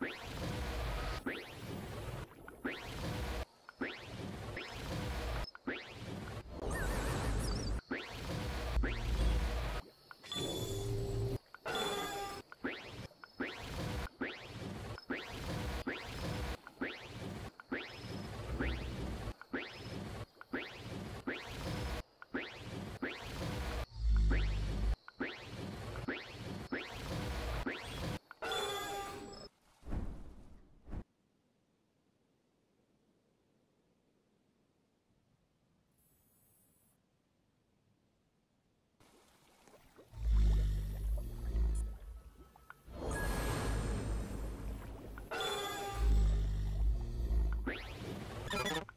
you you